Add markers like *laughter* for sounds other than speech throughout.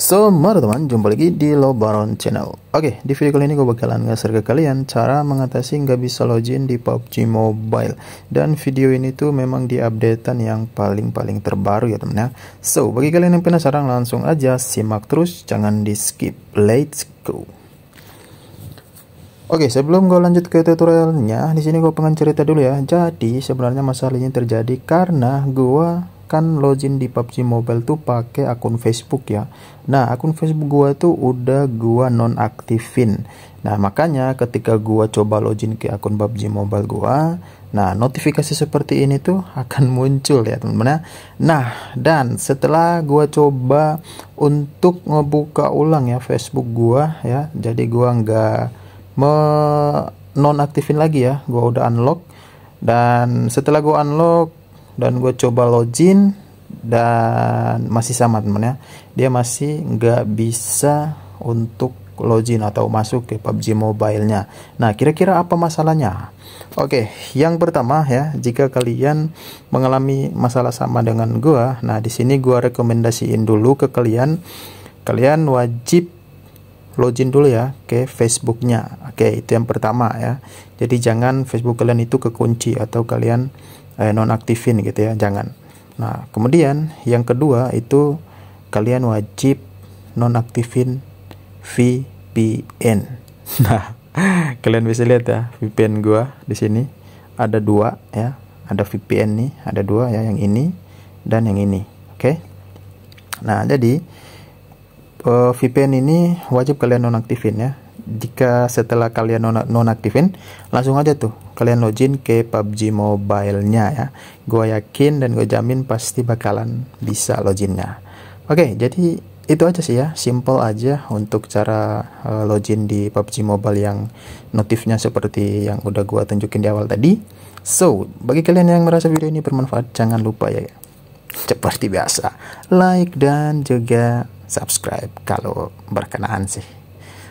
So, mari teman, jumpa lagi di Lobaron Channel. Oke, di video kali ini gue bakalan ngasih ke kalian cara mengatasi nggak bisa login di PUBG Mobile. Dan video ini tuh memang di updatean yang paling-paling terbaru ya teman ya. So, bagi kalian yang penasaran langsung aja simak terus, jangan di skip. Let's go. Oke, sebelum gue lanjut ke tutorialnya, di sini gue pengen cerita dulu ya. Jadi, sebenarnya masalah ini terjadi karena gue kan login di PUBG Mobile tuh pakai akun Facebook ya. Nah, akun Facebook gua tuh udah gua nonaktifin. Nah, makanya ketika gua coba login ke akun PUBG Mobile gua, nah notifikasi seperti ini tuh akan *laughs* muncul ya, teman-teman ya. Nah, dan setelah gua coba untuk ngebuka ulang ya Facebook gua ya. Jadi gua nggak me nonaktifin lagi ya. Gua udah unlock dan setelah gua unlock dan gue coba login dan masih sama teman ya dia masih nggak bisa untuk login atau masuk ke PUBG Mobile-nya. Nah, kira-kira apa masalahnya? Oke, yang pertama ya, jika kalian mengalami masalah sama dengan gua, nah di sini gua rekomendasiin dulu ke kalian kalian wajib login dulu ya ke Facebooknya. Oke, itu yang pertama ya. Jadi jangan Facebook kalian itu kekunci atau kalian eh, nonaktifin gitu ya jangan. Nah kemudian yang kedua itu kalian wajib nonaktifin VPN *laughs* nah kalian bisa lihat ya VPN gua di sini ada dua ya ada VPN nih ada dua ya yang ini dan yang ini oke? Okay? nah jadi eh, VPN ini wajib kalian nonaktifin ya jika setelah kalian nonaktifin langsung aja tuh kalian login ke PUBG Mobile-nya ya. Gue yakin dan gue jamin pasti bakalan bisa loginnya. Oke jadi itu aja sih ya. Simple aja untuk cara uh, login di PUBG Mobile yang notifnya seperti yang udah gue tunjukin di awal tadi. So bagi kalian yang merasa video ini bermanfaat jangan lupa ya. Seperti biasa like dan juga subscribe kalau berkenaan sih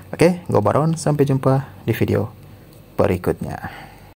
Oke, gue Baron, sampai jumpa di video berikutnya.